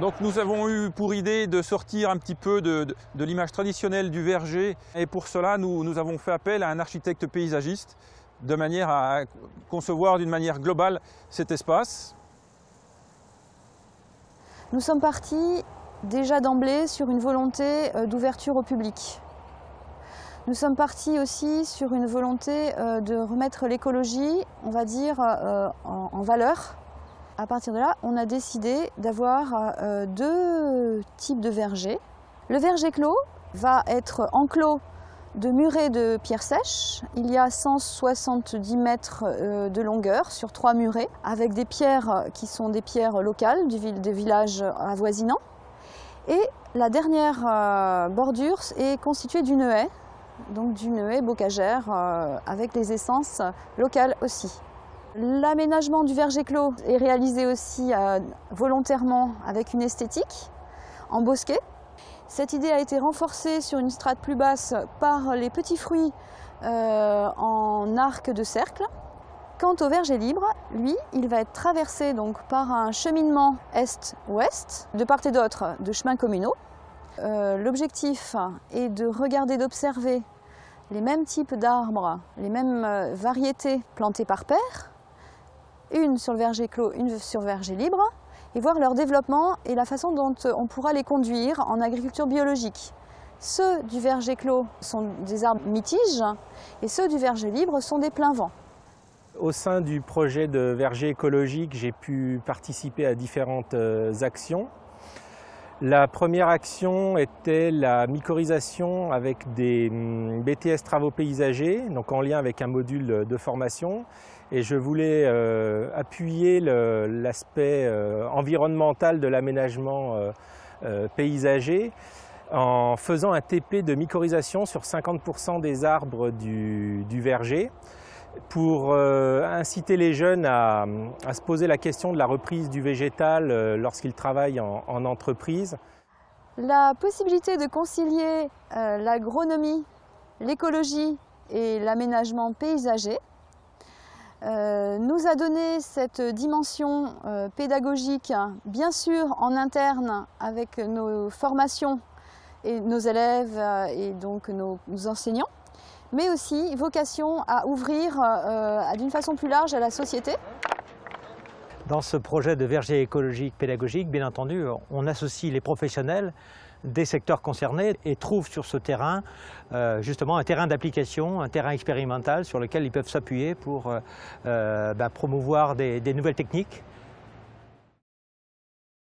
Donc nous avons eu pour idée de sortir un petit peu de, l'image traditionnelle du verger et pour cela nous, avons fait appel à un architecte paysagiste de manière à concevoir d'une manière globale cet espace. Nous sommes partis déjà d'emblée sur une volonté euh, d'ouverture au public. Nous sommes partis aussi sur une volonté euh, de remettre l'écologie, on va dire, euh, en valeur. À partir de là, on a décidé d'avoir euh, deux types de vergers. Le verger clos va être enclos de murets de pierres sèches. Il y a 170 mètres euh, de longueur sur trois murets, avec des pierres qui sont des pierres locales du des villages avoisinants. Et la dernière euh, bordure est constituée d'une haie, donc d'une haie bocagère avec les essences locales aussi. L'aménagement du verger clos est réalisé aussi euh, volontairement avec une esthétique en bosquet. Cette idée a été renforcée sur une strate plus basse par les petits fruits euh, en arc de cercle. Quant au verger libre, lui, il va être traversé donc par un cheminement est-ouest, de part et d'autre de chemins communaux. Euh, L'objectif est de regarder, d'observer les mêmes types d'arbres, les mêmes variétés plantées par paire, une sur le verger clos, une sur le verger libre, et voir leur développement et la façon dont on pourra les conduire en agriculture biologique. Ceux du verger clos sont des arbres mi-tiges et ceux du verger libre sont des pleins vents. Au sein du projet de verger écologique, j'ai pu participer à différentes euh, actions. La première action était la mycorhisation avec des hum, BTS travaux paysagers, donc en lien avec un module de formation. Et je voulais euh, appuyer l'aspect euh, environnemental de l'aménagement euh, paysager en faisant un TP de mycorhisation sur 50% des arbres du verger pour euh, inciter les jeunes à, se poser la question de la reprise du végétal euh, lorsqu'ils travaillent en, en entreprise. La possibilité de concilier euh, l'agronomie, l'écologie et l'aménagement paysager nous a donné cette dimension pédagogique, bien sûr en interne avec nos formations et nos élèves et donc nos enseignants, mais aussi vocation à ouvrir euh, d'une façon plus large à la société. Dans ce projet de verger écologique pédagogique, bien entendu, on associe les professionnels des secteurs concernés et trouvent sur ce terrain euh, justement un terrain d'application, un terrain expérimental sur lequel ils peuvent s'appuyer pour euh, ben, promouvoir des nouvelles techniques